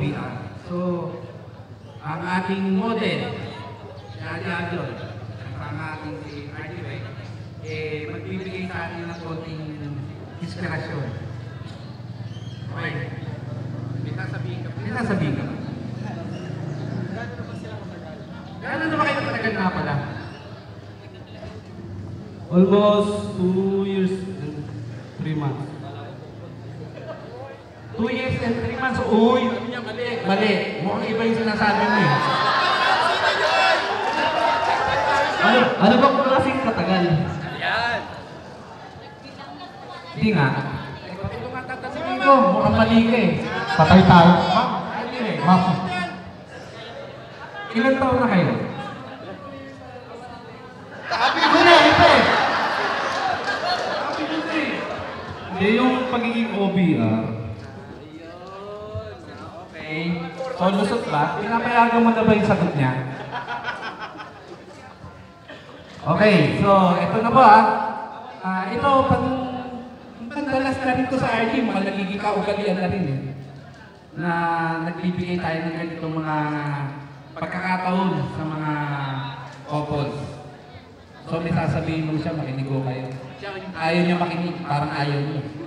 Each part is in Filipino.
OBR. So, ang ating model, Aglon, at ang ating si Ray, eh, magbibigay sa atin ng konting inspirasyon. Okay. May sasabihin ka pa. May sasabihin ka ba? Gano'n na ba kayo matagal na pala? Almost two years and three months. Two years and three months. Uy, mali. Mukhang iba yung sinasabi mo eh. Ano, ano ba kung klaseng katagal? Yan. Hindi nga. Eh, tatanungin ko. Mukhang mali ka eh. Patay tayo. Ma'am, ano eh? Ma'am. Ilan taon na kayo? Sabi ko na, ito eh. Sabi ko na eh. Hindi yung pagiging OBR. Okay. So, lusot ba? Pinapayagan mo na ba yung sagot niya? Okay, so ito na ah. Ah, ito, pag pagdalas na rin to sa RD, mga nagiging kaugalian na rin eh. Na nagbibigay tayo ng ganitong mga pagkakataon sa mga couples. So may sasabihin mo siya, makinig ko kayo. Ayaw niya makinig, parang ayaw niya.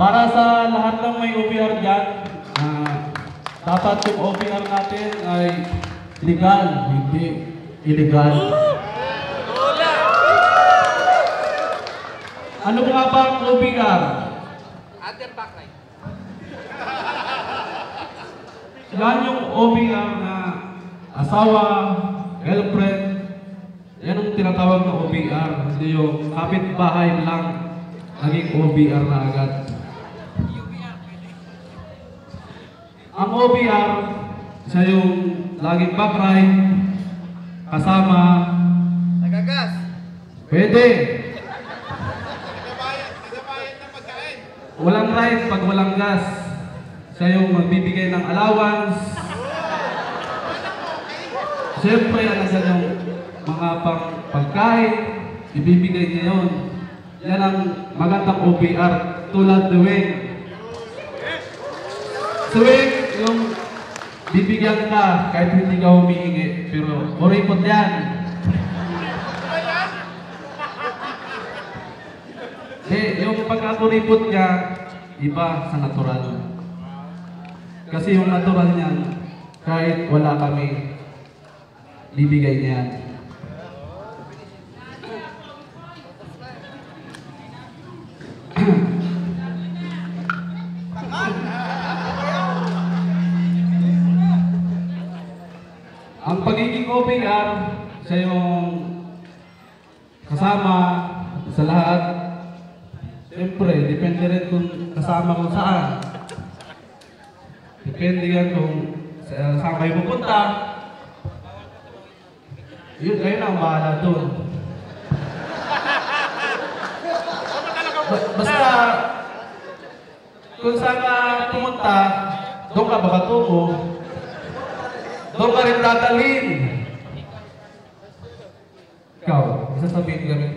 Para sa lahat ng may OBR dyan, ah, dapat yung OBR natin ay legal, hindi illegal. Ano nga ba ang OBR? Other backlight. Yan yung OBR na asawa, girlfriend, yan ang tinatawag na OBR. Hindi yung kapitbahay lang naging OBR na agad. Ang OBR, siya yung laging backride, kasama, Nagagas. pwede. Walang ride pag walang gas. Siya yung magbibigay ng allowance. Siyempre, sa yung mga pang pagkain, ibibigay niya yun. Yan ang magandang OBR, tulad ni Wing. Si Wing, yung bibigyan ka kahit hindi ka humihingi, pero oripot yan. Hindi, yung pagkakuripot niya, iba sa natural. Kasi yung natural niyan, kahit wala kami, bibigay niya. yan. Pagiging OBR, siya yung kasama sa lahat. Siyempre, depende rin kung kasama kung saan. Depende yan kung sa- saan kayo pupunta. Yun, kayo na ang bahala doon. Ba- basta, kung saan ka pumunta, doon ka makatungo. Doon ka rin dadalhin. Ikaw, isa sabihin kami.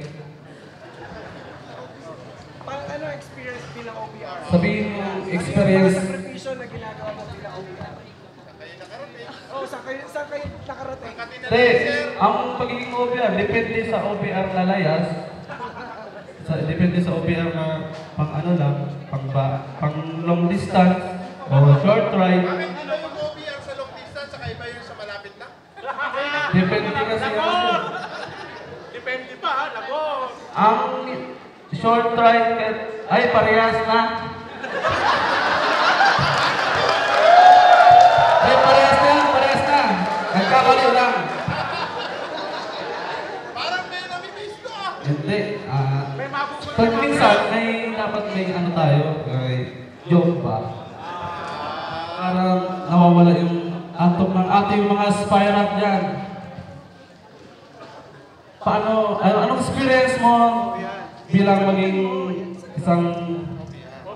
Parang ano experience bilang OPR? Sabihin mo yung experience. Parang sakripisyo na ginagawa mo bilang OPR. Oo, saan kayo, saan kayo nakarating? Hindi, ang pagiging OBR, depende sa OBR na layas. Sa, depende sa OBR na pang ano lang, pang, ba, pang long distance o short ride. Bakit ano yung OBR sa long distance saka iba yung sa malapit lang? Depende kasi yan. Depende pa ha, labos. Ang short ka- ay parehas na. Ay parehas na, parehas na. Nagkamali lang. Parang may namimiss ko ah. Hindi, ah, May mabubuhay Pag minsan, may dapat may ano tayo, ay joke ba? Parang nawawala yung antok ng ating mga aspirant dyan. Paano, ano, anong experience mo bilang maging isang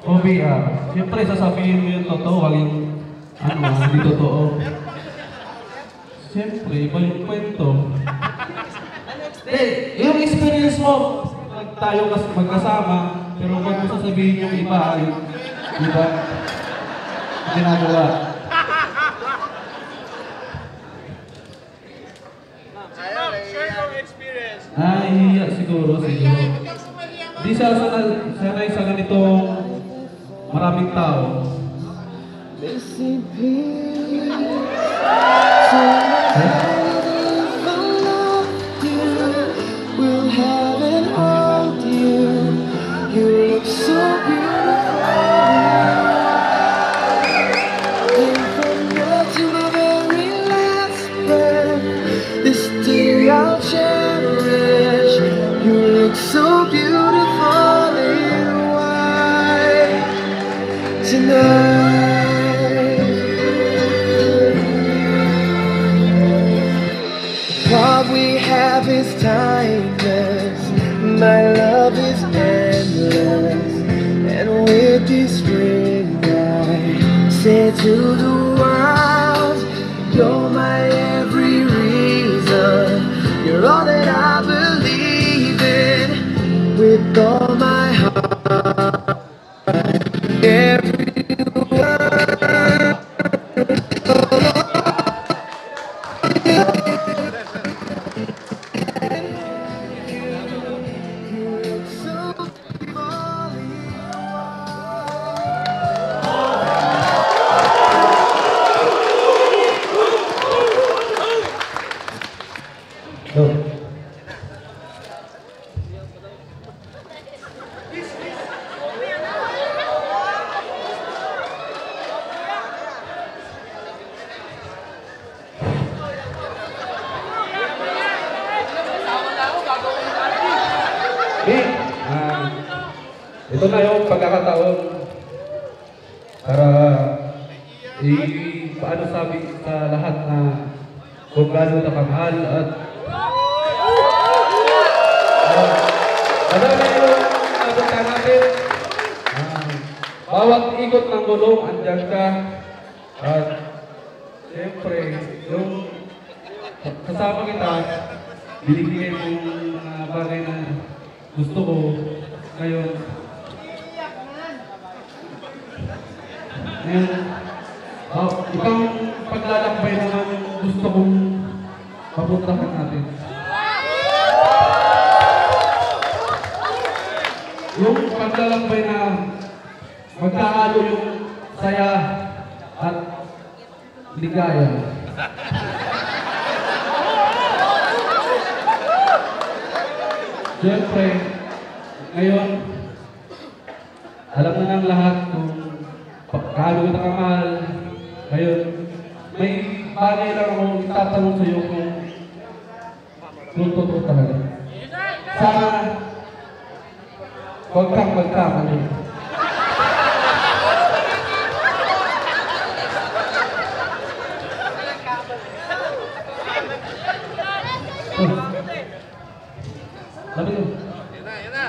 OBR? Siyempre, sasabihin mo yung totoo, wag yung ano, hindi totoo. Siyempre, iba yung kwento. Hindi, yung experience mo, tayo kas magkasama, pero mo sasabihin yung iba, yung, di ba? Ginagawa. Experience. Nahihiya siguro, siguro. Di siya sanay, sanay sa ganitong maraming tao. Missing timeless. My love is endless. And with this ring, I say to the world, You're my every reason. You're all that I believe in with all my heart. Every word. Ito na yung pagkakataon para i sabi sa lahat na kung gaano na kamahal at uh, madami yung nabunta. Ah, bawat ikot ng gulong, andyan ka. At siyempre, yung kasama kita, binibigay mo yung mga bagay na gusto ko ngayon. Ngayon, oh, ibang paglalakbay naman gusto kong papuntahan natin. Yung paglalakbay na magkahalo yung saya at ligaya. Siyempre, ngayon, alam na ng lahat kung paano kita kamahal. Ngayon, may bagay lang ako itatanong sa iyo kung kung totoo talaga. Sana, huwag kang magkamali. Oh. Sabi ko, Yan na, yan na.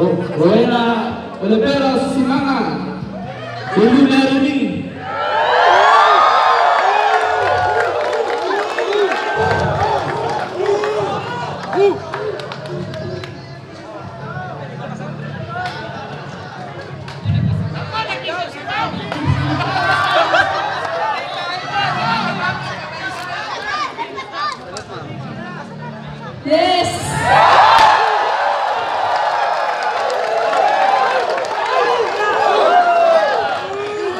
Olha, olha pela semana. Olha